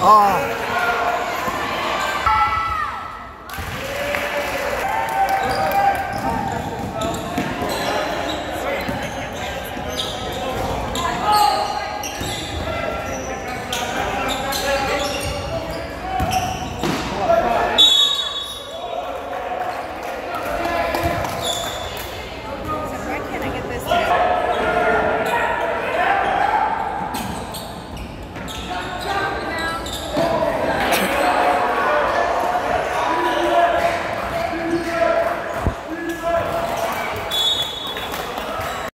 啊。